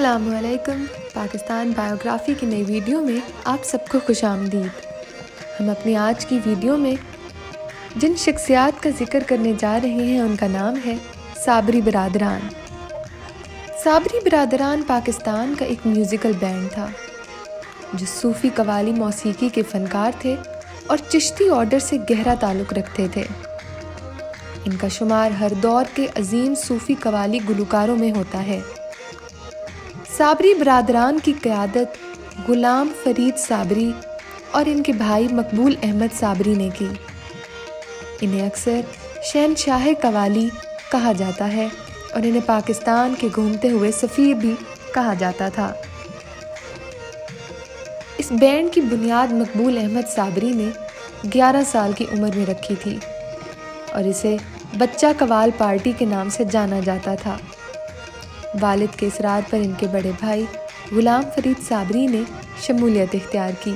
असलकम पाकिस्तान बायोग्राफी की नई वीडियो में आप सबको खुश आमदीद। हम अपनी आज की वीडियो में जिन शख्सियात का ज़िक्र करने जा रहे हैं, उनका नाम है साबरी बरदरान। साबरी बरदरान पाकिस्तान का एक म्यूज़िकल बैंड था, जो सूफ़ी कवाली मौसीकी के फ़नकार थे और चिश्ती ऑर्डर से गहरा ताल्लुक़ रखते थे। इनका शुमार हर दौर के अजीम सूफ़ी कवाली गुलकारों में होता है। साबरी बरदरान की क़्यादत ग़ुलाम फ़रीद साबरी और इनके भाई मकबूल अहमद साबरी ने की। इन्हें अक्सर शहनशाह कवाली कहा जाता है और इन्हें पाकिस्तान के घूमते हुए सफ़ीर भी कहा जाता था। इस बैंड की बुनियाद मकबूल अहमद साबरी ने 11 साल की उम्र में रखी थी और इसे बच्चा कवाल पार्टी के नाम से जाना जाता था। वालिद के इसरार पर इनके बड़े भाई, गुलाम फरीद साबरी ने शमूलियत इख्तियार की।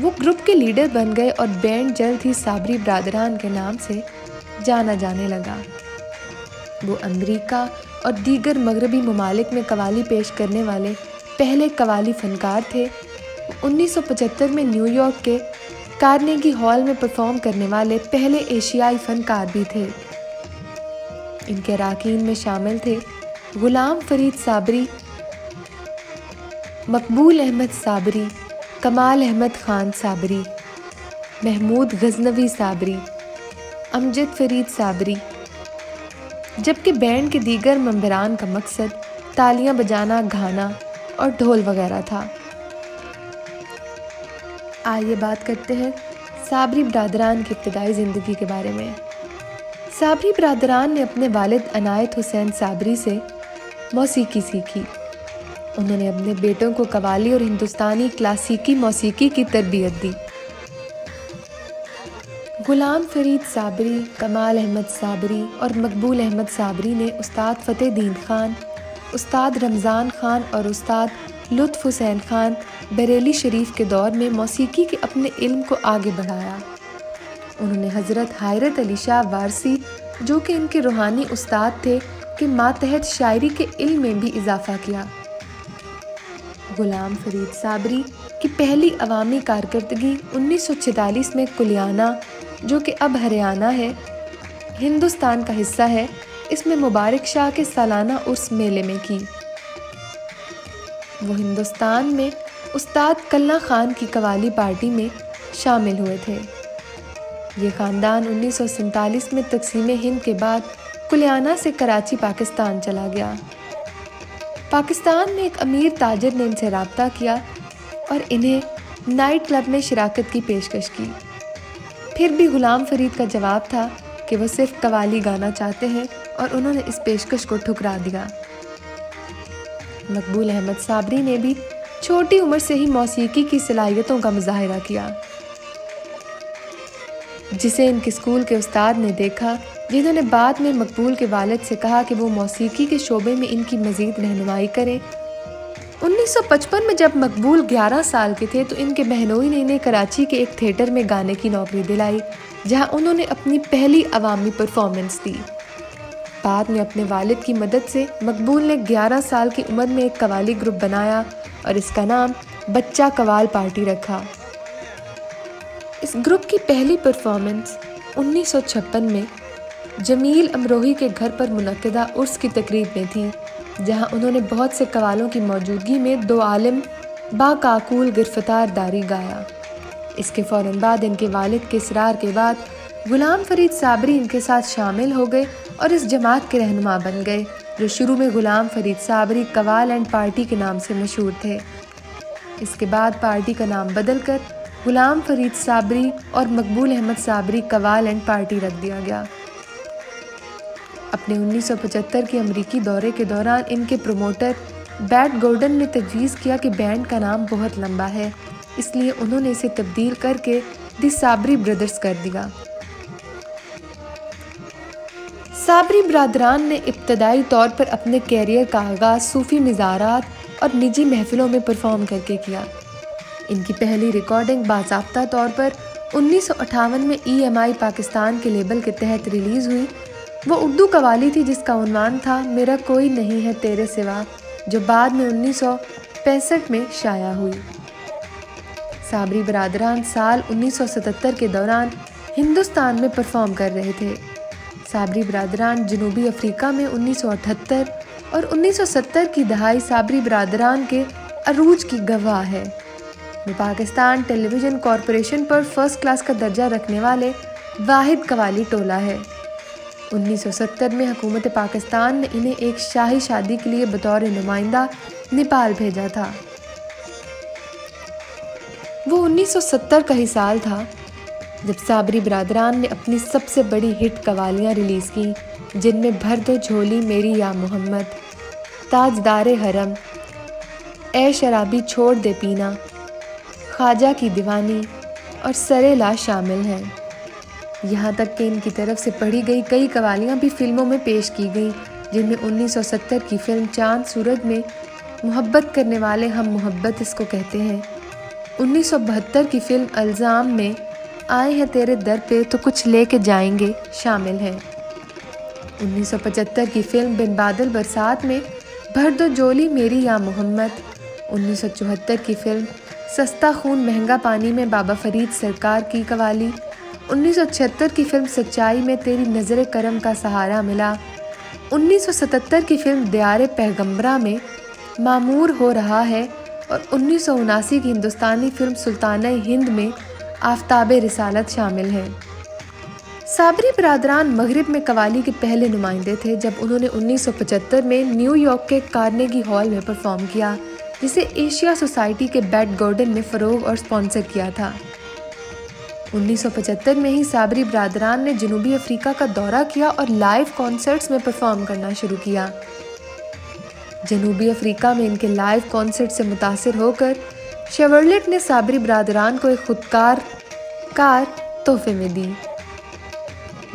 वो ग्रुप के लीडर बन गए और बैंड जल्द ही साबरी बरदरान के नाम से जाना जाने लगा। वो अमेरिका और दीगर मगरबी ममालिक में कवाली पेश करने वाले पहले कवाली फनकार थे। 1975 में न्यूयॉर्क के कार्नेगी हॉल में परफॉर्म करने वाले पहले एशियाई फनकार भी थे। इनके अरकान में शामिल थे गुलाम फरीद साबरी, मकबूल अहमद साबरी, कमाल अहमद ख़ान साबरी, महमूद गजनवी साबरी, अमजद फरीद साबरी। जबकि बैंड के दीगर मम्बरान का मकसद तालियाँ बजाना, गाना और ढोल वगैरह था। आइए बात करते हैं साबरी बरदरान की इब्तदाई ज़िंदगी के बारे में। साबरी बरदरान ने अपने वालिद अनायत हुसैन साबरी से मौसीकी सीखी। उन्होंने अपने बेटों को कवाली और हिंदुस्तानी क्लासिकी मौसीकी की तरबियत दी। गुलाम फरीद साबरी, कमाल अहमद साबरी और मकबूल अहमद साबरी ने उस्ताद फ़तेह दीन खान, उस्ताद रमज़ान खान और उस्ताद लुत्फ़ हुसैन खान बरेली शरीफ के दौर में मौसीकी के अपने इल्म को आगे बढ़ाया। उन्होंने हज़रत हायरत अली शाह वारसी, जो कि इनके रूहानी उस्ताद थे, के मातहत शायरी के इल्म में भी इजाफ़ा किया। गुलाम फरीद साबरी की पहली अवामी कारकर्दगी 1946 में कुलियाना, जो कि अब हरियाणा है, हिंदुस्तान का हिस्सा है, इसमें मुबारक शाह के सालाना उर्स मेले में की। वो हिंदुस्तान में उस्ताद कल्ला खान की कवाली पार्टी में शामिल हुए थे। ये ख़ानदान उन्नीस में तकसीम हिंद के बाद कुलियाना से कराची, पाकिस्तान चला गया। पाकिस्तान में एक अमीर ताजर ने इनसे रबता किया और इन्हें नाइट क्लब में शराकत की पेशकश की। फिर भी गुलाम फरीद का जवाब था कि वो सिर्फ़ कवाली गाना चाहते हैं और उन्होंने इस पेशकश को ठुकरा दिया। मकबूल अहमद साबरी ने भी छोटी उम्र से ही मौसीकी की सलाहियतों का मुजाहरा किया। जिसे इनके स्कूल के उस्ताद ने देखा, जिन्होंने बाद में मकबूल के वालद से कहा कि वो मौसीकी के शोबे में इनकी मज़ीद रहनुमाई करें। 1955 में जब मकबूल 11 साल के थे तो इनके बहनोई ने इन्हें कराची के एक थिएटर में गाने की नौकरी दिलाई, जहाँ उन्होंने अपनी पहली अवामी परफॉर्मेंस दी। बाद में अपने वालिद की मदद से मकबूल ने 11 साल की उम्र में एक कवाली ग्रुप बनाया और इसका नाम बच्चा कवाल पार्टी रखा। इस ग्रुप की पहली परफॉर्मेंस 1956 में जमील अमरोही के घर पर मुनदा उर्स की तकरीब में थी, जहाँ उन्होंने बहुत से कवालों की मौजूदगी में दो आलिम बाकाकूल गिरफ़्तार दारी गाया। इसके फ़ौर बाद इनके वालिद के इसरार के बाद गुलाम फरीद साबरी इनके साथ शामिल हो गए और इस जमात के रहनुमा बन गए, जो शुरू में गुलाम फरीद साबरी कवाल एंड पार्टी के नाम से मशहूर थे। इसके बाद पार्टी का नाम बदल कर गुलाम फरीद साबरी और मकबूल अहमद साबरी कवाल एंड पार्टी रख दिया गया। अपने 1975 के अमरीकी दौरे के दौरान इनके प्रोमोटर बैट गोल्डन ने तजवीज़ किया कि बैंड का नाम बहुत लंबा है, इसलिए उन्होंने इसे तब्दील करके दी साबरी ब्रदर्स कर दिया। साबरी बरदरान ने इब्तदाई तौर पर अपने कैरियर का आगाज़ सूफ़ी मज़ारात और निजी महफिलों में परफॉर्म करके किया। इनकी पहली रिकॉर्डिंग बाबा तौर पर उन्नीस सौ अठावन में ईएमआई पाकिस्तान के लेबल के तहत रिलीज़ हुई। वो उर्दू कवाली थी जिसका उन्वान था, मेरा कोई नहीं है तेरे सिवा, जो बाद में उन्नीस सौ पैंसठ में शाया हुई। साबरी बरदरान साल 1977 के दौरान हिंदुस्तान में परफॉर्म कर रहे थे। साबरी बरदरान जनूबी अफ्रीका में 1978 और 1970 की दहाई साबरी बरदरान के अरूज की गवाह है। पाकिस्तान टेलीविज़न कॉरपोरेशन पर फ़र्स्ट क्लास का दर्जा रखने वाले वाहिद कवाली टोला है। 1970 में हुकूमत पाकिस्तान ने इन्हें एक शाही शादी के लिए बतौर नुमाइंदा नेपाल भेजा था। वो 1970 का ही साल था, जब साबरी बरदरान ने अपनी सबसे बड़ी हिट कवालियाँ रिलीज़ की, जिनमें भर दो झोली मेरी या मोहम्मद ताजदार हरम ए शराबी छोड़ दे पीना ख्वाजा की दीवानी और सरेला शामिल हैं। यहाँ तक कि इनकी तरफ़ से पढ़ी गई कई कवालियाँ भी फ़िल्मों में पेश की गई, जिनमें 1970 की फ़िल्म चाँद सूरज में मोहब्बत करने वाले हम मोहब्बत इसको कहते हैं। 1972 की फ़िल्म अल्ज़ाम में आए हैं तेरे दर पे तो कुछ ले लेके जाएँगे शामिल हैं। 1975 की फ़िल्म बिन बादल बरसात में भर दो जोली मेरी या मोहम्मद। 1974 की फ़िल्म सस्ता खून, महँगा पानी में बाबा फरीद सरकार की कवाली। 1976 की फ़िल्म सच्चाई में तेरी नज़र करम का सहारा मिला। 1977 की फ़िल्म दयार पैगम्बरा में मामूर हो रहा है और उन्नीस सौ उनासी की हिंदुस्तानी फ़िल्म सुल्तान हिंद में आफ्ताब रिसालत शामिल हैं। साबरी बरदरान मगरब में कवाली के पहले नुमाइंदे थे जब उन्होंने 1975 में न्यूयॉर्क के कार्नेगी हॉल में परफॉर्म किया। जिसे एशिया सोसाइटी के बैट गोर्डन ने फ़रोग और स्पॉन्सर किया था। 1975 में ही साबरी बरदरान ने जनूबी अफ्रीका का दौरा किया और लाइव कॉन्सर्ट्स में परफॉर्म करना शुरू किया। जनूबी अफ्रीका में इनके लाइव कॉन्सर्ट से मुतासर होकर, शेवरलेट ने साबरी बरदरान को एक खुदकार, कार तोहफे में दी,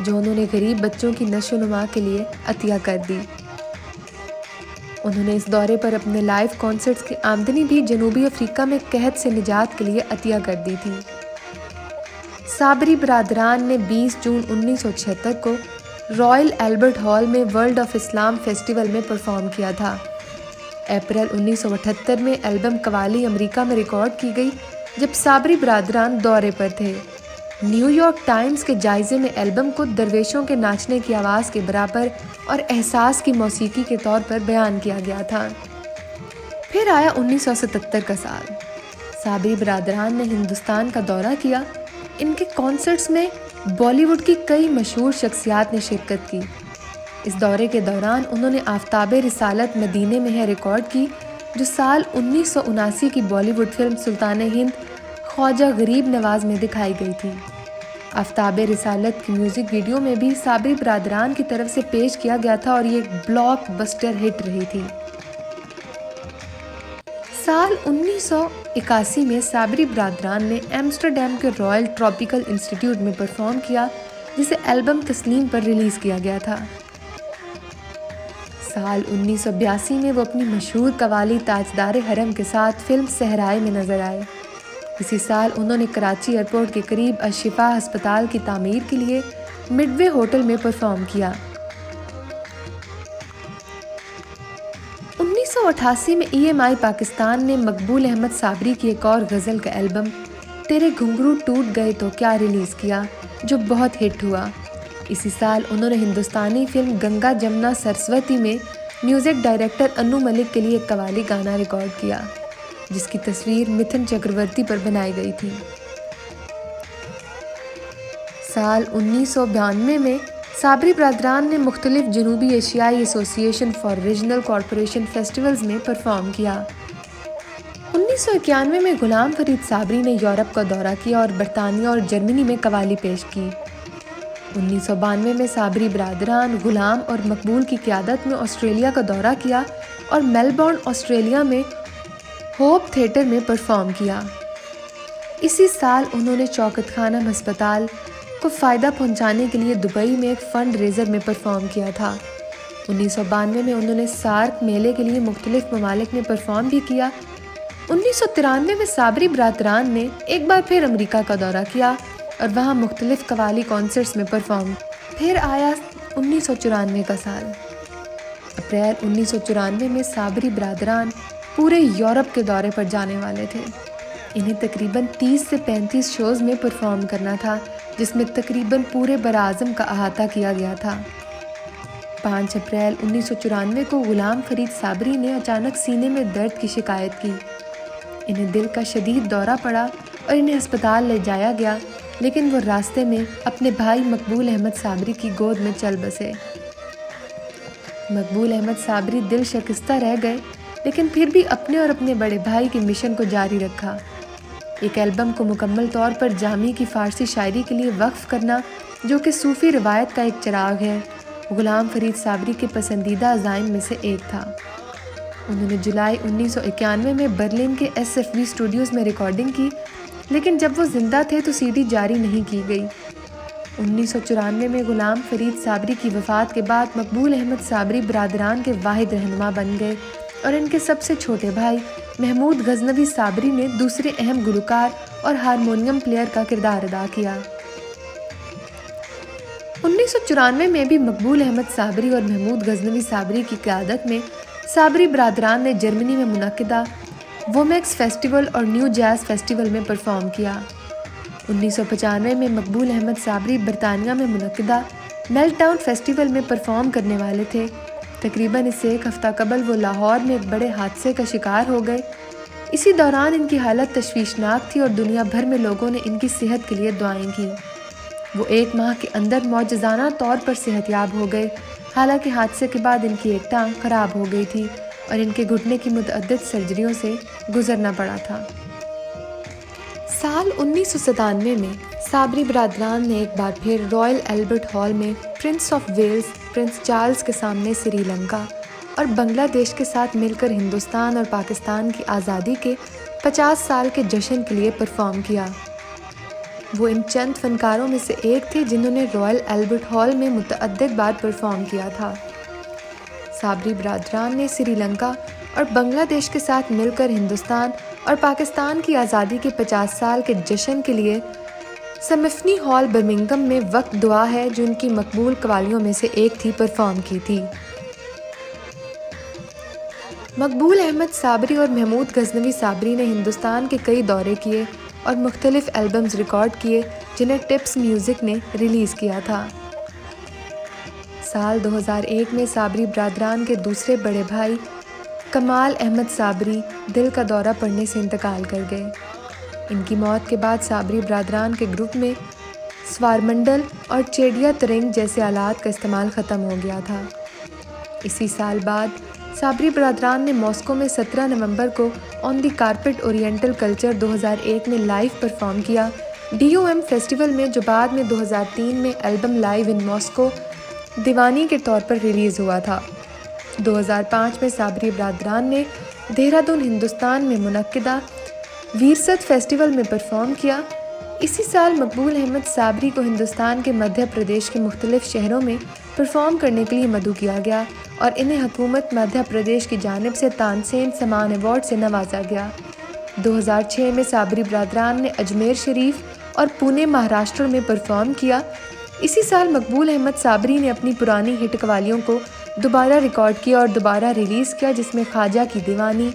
जो उन्होंने गरीब बच्चों की नशो नुमा के लिए अतिया कर दी। उन्होंने इस दौरे पर अपने लाइव कॉन्सर्ट्स की आमदनी भी जनूबी अफ्रीका में कहत से निजात के लिए अतिया कर दी थी। साबरी बरदरान ने 20 जून 1976 को रॉयल एल्बर्ट हॉल में वर्ल्ड ऑफ़ इस्लाम फेस्टिवल में परफॉर्म किया था। अप्रैल 1978 में एल्बम कवाली अमेरिका में रिकॉर्ड की गई, जब साबरी बरदरान दौरे पर थे। न्यूयॉर्क टाइम्स के जायजे में एल्बम को दरवेशों के नाचने की आवाज़ के बराबर और एहसास की मौसीकी के तौर पर बयान किया गया था। फिर आया 1977 का साल। साबरी बरदरान ने हिंदुस्तान का दौरा किया। इनके कॉन्सर्ट्स में बॉलीवुड की कई मशहूर शख्सियात ने शिरकत की। इस दौरे के दौरान उन्होंने आफ्ताब रिसालत मदीने में है रिकॉर्ड की, जो साल उन्नीस की बॉलीवुड फ़िल्म सुल्तान हिंद ख्वाजा गरीब नवाज़ में दिखाई गई थी। आफ्ताब रिसालत की म्यूज़िक वीडियो में भी साबरी बरदरान की तरफ़ से पेश किया गया था और ये एक ब्लॉक बस्टर हिट रही थी। साल 1981 में साबरी बरदरान ने एम्स्टरडेम के रॉयल ट्रॉपिकल इंस्टीट्यूट में परफॉर्म किया, जिसे एल्बम तस्लीम पर रिलीज़ किया गया था। साल उन्नीस में वो अपनी मशहूर कवाली ताजदार हरम के साथ फ़िल्म सहराए में नज़र आए। इसी साल उन्होंने कराची एयरपोर्ट के करीब अशिफा अस्पताल की तामीर के लिए मिडवे होटल में परफॉर्म किया। 1988 में ईएमआई e पाकिस्तान ने मकबूल अहमद साबरी की एक और गज़ल का एल्बम, तेरे घुंघरू टूट गए तो क्या रिलीज़ किया, जो बहुत हिट हुआ। इसी साल उन्होंने हिंदुस्तानी फ़िल्म गंगा जमुना सरस्वती में म्यूज़िक डायरेक्टर अनु मलिक के लिए एक कवाली गाना रिकॉर्ड किया। जिसकी तस्वीर मिथुन चक्रवर्ती पर बनाई गई थी। साल उन्नीस में साबरी बरदरान ने मुख्तलिफ़ जनूबी एशियाई association for regional corporation festivals में परफॉर्म किया। उन्नीस में गुलाम फरीद साबरी ने यूरोप का दौरा किया और बरतानिया और जर्मनी में कवाली पेश की। उन्नीस सौ बानवे में साबरी बरदरान गुलाम और मकबूल की क्यादत में ऑस्ट्रेलिया का दौरा किया और मेलबर्न, ऑस्ट्रेलिया में होप थिएटर में परफॉर्म किया। इसी साल उन्होंने चौकत खाना अस्पताल को फ़ायदा पहुँचाने के लिए दुबई में एक फ़ंड रेजर में परफॉर्म किया था। उन्नीस सौ बानवे में उन्होंने सार्क मेले के लिए मुख्तलिफ़ ममालिक में परफॉर्म भी किया। उन्नीस सौ तिरानवे में साबरी बरदरान ने एक बार फिर अमेरिका का दौरा किया और वहाँ मुख्तलिफ़ कवाली कॉन्सर्ट्स में परफॉर्म फिर आया उन्नीस सौ चौरानवे का साल। अप्रैल उन्नीस सौ चौरानवे में साबरी बरदरान पूरे यूरोप के दौरे पर जाने वाले थे। इन्हें तकरीबन 30 से 35 शोज़ में परफॉर्म करना था, जिसमें तकरीबन पूरे बराज़म का अहाता किया गया था। 5 अप्रैल उन्नीस सौ चौरानवे को गुलाम फरीद साबरी ने अचानक सीने में दर्द की शिकायत की। इन्हें दिल का शदीद दौरा पड़ा और इन्हें अस्पताल ले जाया गया, लेकिन वो रास्ते में अपने भाई मकबूल अहमद साबरी की गोद में चल बसे। मकबूल अहमद साबरी दिल शिकस्ता रह गए लेकिन फिर भी अपने और अपने बड़े भाई के मिशन को जारी रखा। एक एल्बम को मुकम्मल तौर पर जामी की फ़ारसी शायरी के लिए वक्फ करना, जो कि सूफ़ी रवायत का एक चिराग है, गुलाम फरीद साबरी के पसंदीदा अजाइन में से एक था। उन्होंने जुलाई उन्नीस सौ इक्यानवे में बर्लिन के एस एफ़ वी स्टूडियोज़ में रिकॉर्डिंग की, लेकिन जब वो ज़िंदा थे तो सीडी जारी नहीं की गई। उन्नीस सौ चौरानवे में गुलाम फरीद साबरी की वफ़ात के बाद मकबूल अहमद साबरी बरदरान के वाहिद रहनमा बन गए। और इनके सबसे छोटे भाई, महमूद गजनवी साबरी ने दूसरे अहम गुलकार और हारमोनियम प्लेयर का किरदार अदा किया। उन्नीस में भी मकबूल अहमद साबरी और महमूद गजनवी साबरी की क्यादत में साबरी बरदरान ने जर्मनी में मुनदा वोमेक्स फेस्टिवल और न्यू जैज़ फेस्टिवल में परफॉर्म किया। उन्नीस में मकबूल अहमद साबरी बरतानिया में मुनदा मेल्ट टाउन फेस्टिवल में परफॉर्म करने वाले थे। तकरीबन इससे एक हफ़्ता कबल वो लाहौर में एक बड़े हादसे का शिकार हो गए। इसी दौरान इनकी हालत तशवीशनाक थी और दुनिया भर में लोगों ने इनकी सेहत के लिए दुआएँ की। वो एक माह के अंदर मौजाना तौर पर सेहतियाब हो गए। हालाँकि हादसे के बाद इनकी एक टांग खराब हो गई थी और इनके घुटने की मुतद सर्जरियों से गुजरना पड़ा था। साल उन्नीस में साबरी बरदरान ने एक बार फिर रॉयल एल्बर्ट हॉल में Prince of Wales, Prince Charles के सामने श्रीलंका और बांग्लादेश के साथ मिलकर हिंदुस्तान और पाकिस्तान की आज़ादी के 50 साल के जश्न के लिए परफॉर्म किया। वो इन चंद फनकारों में से एक थे जिन्होंने रॉयल एल्बर्ट हॉल में मुतद बार परफॉर्म किया था। साबरी बरदरान ने श्रीलंका और बांग्लादेश के साथ मिलकर हिंदुस्तान और पाकिस्तान की आज़ादी के 50 साल के जश्न के लिए समफनी हॉल बर्मिंगम में वक्त दुआ है जो उनकी मकबूल कवालियों में से एक थी परफॉर्म की थी। मकबूल अहमद साबरी और महमूद गजनवी साबरी ने हिंदुस्तान के कई दौरे किए और मुख्तलिफ़ एल्बम्स रिकॉर्ड किए, जिन्हें टिप्स म्यूज़िक ने रिलीज़ किया था। साल 2001 में साबरी बरदरान के दूसरे बड़े भाई कमाल अहमद साबरी दिल का दौरा पड़ने से इंतकाल कर गए। इनकी मौत के बाद साबरी बरदरान के ग्रुप में स्वारमंडल और चेडिया तरंग जैसे आलात का इस्तेमाल ख़त्म हो गया था। इसी साल बाद साबरी बरदरान ने मॉस्को में 17 नवंबर को on the carpet oriental culture 2001 में लाइव परफॉर्म किया। डी फेस्टिवल में जो बाद में 2003 में एल्बम लाइव इन मॉस्को दीवानी के तौर पर रिलीज़ हुआ था। 2005 में साबरी बरदरान ने देहरादून, हिंदुस्तान में मुनदा वीरसत फेस्टिवल में परफॉर्म किया। इसी साल मकबूल अहमद साबरी को हिंदुस्तान के मध्य प्रदेश के मुख्तलिफ़ शहरों में परफॉर्म करने के लिए मदू किया गया और इन्हें हुकूमत मध्य प्रदेश की जानब से तानसेन समान अवार्ड से नवाजा गया। 2006 में साबरी बरदरान ने अजमेर शरीफ और पुणे महाराष्ट्र में परफॉर्म किया। इसी साल मकबूल अहमद साबरी ने अपनी पुरानी हिट कवालियों को दोबारा रिकॉर्ड किया और दोबारा रिलीज़ किया, जिसमें ख्वाजा की दीवानी,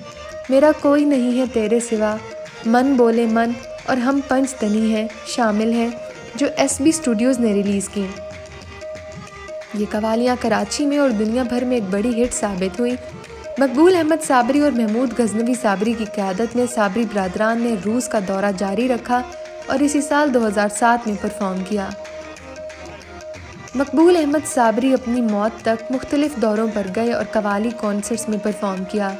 मेरा कोई नहीं है तेरे सिवा। मन बोले मन, और हम पंच तनी हैं, शामिल हैं, जो एस बी स्टूडियोज़ ने रिलीज़ की। ये कवालियाँ कराची में और दुनिया भर में एक बड़ी हिट साबित हुई। मकबूल अहमद साबरी और महमूद गजनवी साबरी की क्यादत में साबरी बरदरान ने रूस का दौरा जारी रखा और इसी साल 2007 में परफॉर्म किया। मकबूल अहमद साबरी अपनी मौत तक मुख्तलिफ़ दौरों पर गए और कवाली कॉन्सर्ट्स में परफॉर्म किया।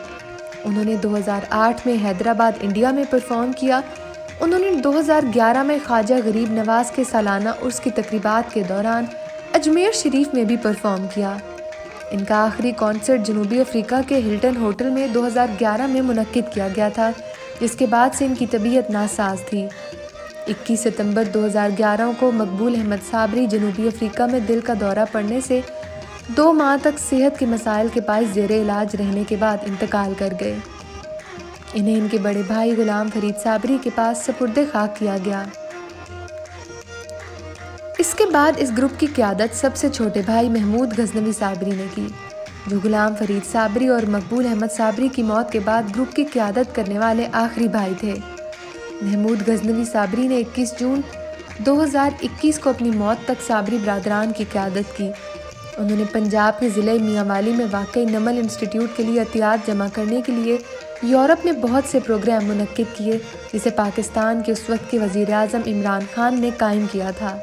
उन्होंने 2008 में हैदराबाद, इंडिया में परफॉर्म किया। उन्होंने 2011 में ख्वाजा गरीब नवाज़ के सालाना उर्स की तकरीबा के दौरान अजमेर शरीफ में भी परफॉर्म किया। इनका आखिरी कॉन्सर्ट जनूबी अफ्रीका के हिल्टन होटल में 2011 में मुनद किया गया था, जिसके बाद से इनकी तबीयत नासाज थी। 21 सितंबर 2011 को मकबूल अहमद साबरी जनूबी अफ्रीका में दिल का दौरा पड़ने से दो माह तक सेहत के मसाइल के पास जेर इलाज रहने के बाद इंतकाल कर गए। इन्हें इनके बड़े भाई गुलाम फरीद साबरी के पास सपुर्द खाक किया गया। इसके बाद इस ग्रुप की क्यादत सबसे छोटे भाई महमूद गजनवी साबरी ने की, जो गुलाम फरीद साबरी और मकबूल अहमद साबरी की मौत के बाद ग्रुप की क्यादत करने वाले आखिरी भाई थे। महमूद गजनवी साबरी ने 21 जून 2021 को अपनी मौत तक साबरी बरदरान की क्यादत की। उन्होंने पंजाब के ज़िले मियाँवाली में वाक़ नमल इंस्टीट्यूट के लिए एहतियात जमा करने के लिए यूरोप में बहुत से प्रोग्राम मनद किए, जिसे पाकिस्तान के उस वक्त के वज़ी अजम इमरान खान ने कायम किया था।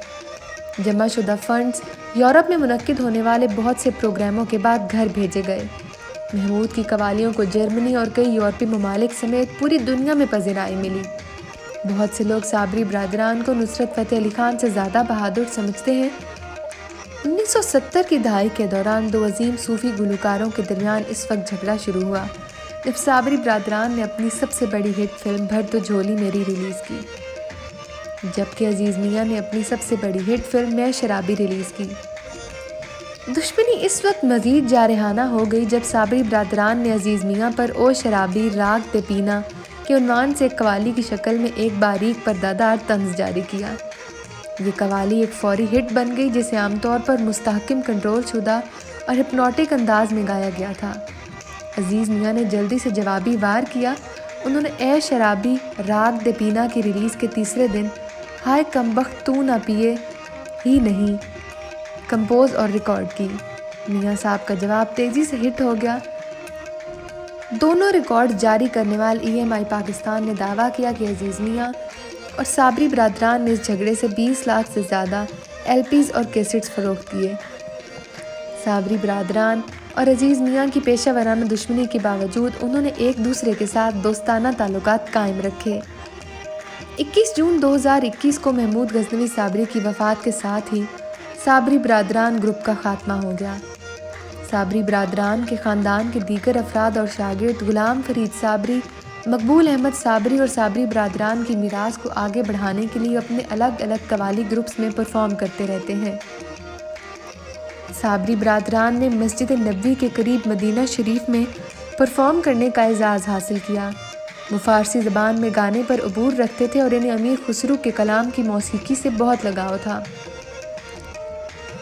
जमा शुदा फंड्स यूरोप में मनद होने वाले बहुत से प्रोग्रामों के बाद घर भेजे गए। महमूद की कवालियों को जर्मनी और कई यूरोपीय ममालिक समेत पूरी दुनिया में पजीराई मिली। बहुत से लोग साबरी बरदरान को नुसरत फ़तेह अली खान से ज़्यादा बहादुर समझते हैं 1970 की दहाई के दौरान दो अजीम सूफी गुलकारों के दरमियान इस वक्त झगड़ा शुरू हुआ। जब साबरी बरदरान ने अपनी सबसे बड़ी हिट फ़िल्म भर तो झोली मेरी रिलीज़ की, जबकि अज़ीज़ मियाँ ने अपनी सबसे बड़ी हिट फ़िल्म मैं शराबी रिलीज़ की। दुश्मनी इस वक्त मज़ीद जारहाना हो गई जब साबरी बरदरान ने अज़ीज़ मियाँ पर ओ शराबी राग ते पीना के उनवान से कवाली की शक्ल में एक बारीक पर्दादार तंज जारी किया। ये कवाली एक फौरी हिट बन गई, जिसे आमतौर पर मुस्तहकम कंट्रोल शुदा और हिप्नोटिक अंदाज में गाया गया था। अज़ीज़ मियाँ ने जल्दी से जवाबी वार किया। उन्होंने ए शराबी राग दे पीना की रिलीज़ के तीसरे दिन, हाय कमबख्त तू ना पिए, ही नहीं, कंपोज और रिकॉर्ड की। मियाँ साहब का जवाब तेज़ी से हिट हो गया। दोनों रिकॉर्ड जारी करने वाले ईएमआई पाकिस्तान ने दावा किया कि अज़ीज़ मियाँ और साबरी बरदरान ने इस झगड़े से 20 लाख से ज़्यादा एल और कैसेट्स फ़रोख्त किए। साबरी बरदरान और अज़ीज़ मियाँ की पेशा वराना दुश्मनी के बावजूद उन्होंने एक दूसरे के साथ दोस्ताना ताल्लुक कायम रखे। 21 जून 2021 को महमूद गजनवी साबरी की वफ़ात के साथ ही साबरी बरदरान ग्रुप का खात्मा हो गया। साबरी बरदरान के ख़ानदान के दीगर अफराद और शागिर्द गुलाम फरीद साबरी मकबूल अहमद साबरी और साबरी बरदरान की मीरास को आगे बढ़ाने के लिए अपने अलग अलग कवाली ग्रुप्स में परफॉर्म करते रहते हैं। साबरी बरदरान ने मस्जिद नबी के करीब मदीना शरीफ में परफॉर्म करने का एजाज़ हासिल किया। वो फ़ारसी ज़बान में गाने पर अबूर रखते थे और इन्हें अमीर खुसरू के कलाम की मौसीकी से बहुत लगाव था।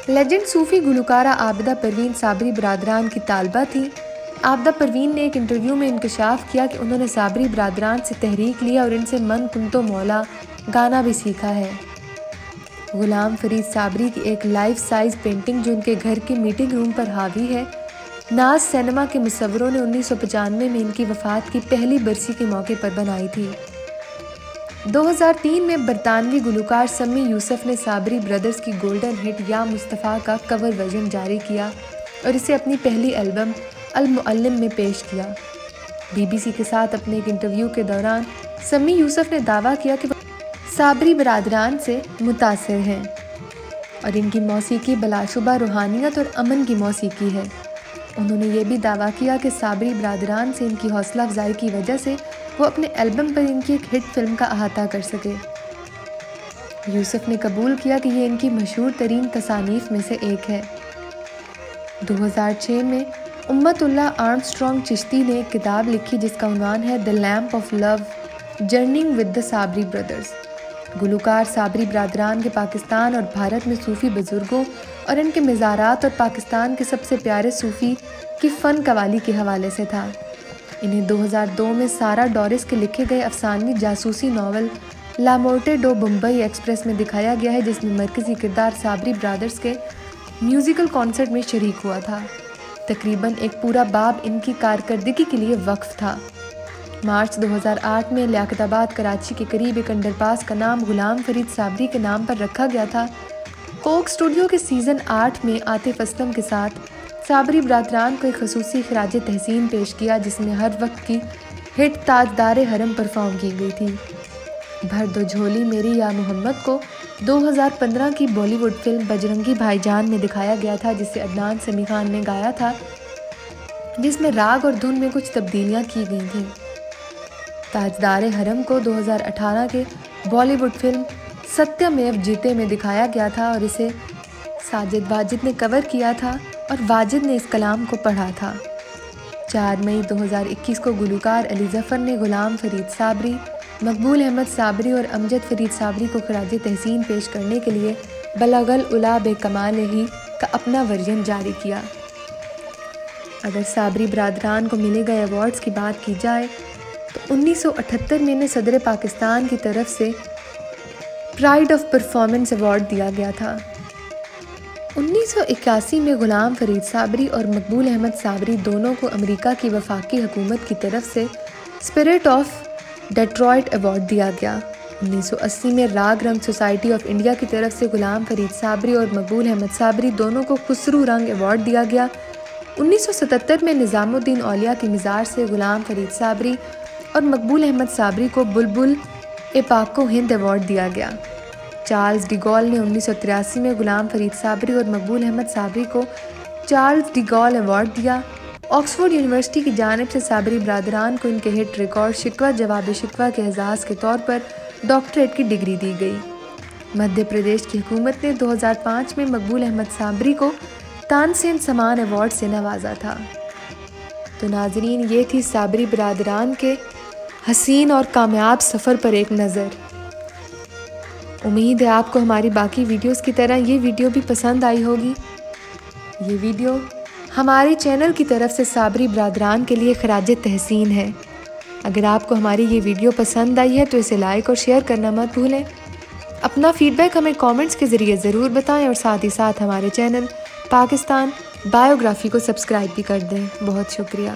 लेजेंड सूफ़ी गुलकारा आबदा परवीन साबरी बरदरान की तालबा थी। आपदा परवीन ने एक इंटरव्यू में इंकशाफ किया कि उन्होंने साबरी बरदरान से तहरीक लिया और इनसे मन कुंतो मौला गाना भी सीखा है। गुलाम फरीद साबरी की एक लाइफ साइज़ पेंटिंग जो उनके घर के मीटिंग रूम पर हावी है, नाज सिनेमा के मुसवरों ने उन्नीस में इनकी वफ़ात की पहली बरसी के मौके पर बनाई थी। 2003 में बरतानवी गुलकार सम्मी यूसुफ ने साबरी ब्रदर्स की गोल्डन हिट या मुस्तफ़ा का कवर वर्जन जारी किया और इसे अपनी पहली एल्बम अलमुअल्लिम में पेश किया। बीबीसी के साथ अपने एक इंटरव्यू के दौरान समी यूसुफ ने दावा किया कि साबरी बरदरान से मुतासर हैं और इनकी मौसीकी बलाशुबा रूहानियत और अमन की मौसीकी है। उन्होंने ये भी दावा किया कि साबरी बरदरान से इनकी हौसला अफजाई की वजह से वो अपने एल्बम पर इनकी एक हिट फ़िल्म का अहाता कर सके। यूसुफ ने कबूल किया कि ये इनकी मशहूर तरीन तसानीफ में से एक है। 2006 में उम्मतुल्ला आर्मस्ट्रॉन्ग चिश्ती ने एक किताब लिखी जिसका उनवान है the lamp of love, journeying with the Sabri brothers. गुलकार Sabri बरदरान के पाकिस्तान और भारत में सूफ़ी बुज़ुर्गों और इनके मज़ारात और पाकिस्तान के सबसे प्यारे सूफ़ी की फ़न कवाली के हवाले से था। इन्हें 2002 में सारा डोरिस के लिखे गए अफसानवी जासूसी नावल लामोटे डो बम्बई एक्सप्रेस में दिखाया गया है, जिसमें मरकज़ी किरदार साबरी ब्रदर्स के म्यूज़िकल कॉन्सर्ट में शरीक हुआ था। तकरीबन एक पूरा बाब इनकी कारकर्दगी के लिए वक्फ था। मार्च 2008 में लियाकताबाद कराची के करीब एक अंडरपास का नाम गुलाम फरीद साबरी के नाम पर रखा गया था। कोक स्टूडियो के सीज़न आठ में आतिफ असलम के साथ साबरी बरदरान को एक खसूस खराज तहसीन पेश किया, जिसमें हर वक्त की हिट ताजदार हरम परफॉर्म की गई थी। भर दो झोली मेरी या मोहम्मद को 2015 की बॉलीवुड फ़िल्म बजरंगी भाईजान में दिखाया गया था, जिसे अदनान समी खान ने गाया था, जिसमें राग और धुन में कुछ तब्दीलियाँ की गई थीं। ताजदार हरम को 2018 के बॉलीवुड फ़िल्म सत्यमेव जीते में दिखाया गया था और इसे साजिद वाजिद ने कवर किया था और वाजिद ने इस कलाम को पढ़ा था। 4 मई 2021 को गुलकार अली जफ़र ने गुलाम फरीद साबरी मकबूल अहमद साबरी और अमजद फरीद साबरी को खराज तहसीन पेश करने के लिए बलागल उला बे कमाल ही का अपना वर्जन जारी किया। अगर साबरी बरदरान को मिले गए अवार्ड्स की बात की जाए तो 1978 में इन्हें सदर पाकिस्तान की तरफ़ से प्राइड ऑफ़ परफॉर्मेंस अवार्ड दिया गया था। 1981 में ग़ुलाम फरीद साबरी और मकबूल अहमद साबरी दोनों को अमेरिका की वफाकी हुकूमत की तरफ़ से स्पिरिट ऑफ़ डेट्रॉयट अवार्ड दिया गया। 1980 में राग रंग सोसाइटी ऑफ़ इंडिया की तरफ़ से ग़ुलाम फरीद साबरी और मकबूल अहमद साबरी दोनों को खुसरू रंग अवार्ड दिया गया। 1977 में निज़ामुद्दीन औलिया की मिजार से ग़ुलाम फरीद साबरी और मकबूल अहमद साबरी को बुलबुल ए पाक हिंद अवार्ड दिया गया। चार्ल्स डिगॉल ने उन्नीस सौ तिरासी में ग़ुलाम फरीद साबरी और मकबूल अहमद साबरी को चार्ल्स डिगॉल अवार्ड दिया। ऑक्सफोर्ड यूनिवर्सिटी की जानब से साबरी बरदरान को इनके हिट रिकॉर्ड शिकवा, जवाब शिकवा के एजाज़ के तौर पर डॉक्टरेट की डिग्री दी गई। मध्य प्रदेश की हुकूमत ने 2005 में मकबूल अहमद साबरी को तानसेन समान अवार्ड से नवाजा था। तो नाजरीन, ये थी साबरी बरदरान के हसीन और कामयाब सफ़र पर एक नज़र। उम्मीद है आपको हमारी बाकी वीडियोस की तरह ये वीडियो भी पसंद आई होगी। ये वीडियो हमारे चैनल की तरफ़ से साबरी बरदरान के लिए खराज तहसीन है। अगर आपको हमारी ये वीडियो पसंद आई है तो इसे लाइक और शेयर करना मत भूलें। अपना फीडबैक हमें कमेंट्स के ज़रिए ज़रूर बताएँ और साथ ही साथ हमारे चैनल पाकिस्तान बायोग्राफ़ी को सब्सक्राइब भी कर दें। बहुत शुक्रिया।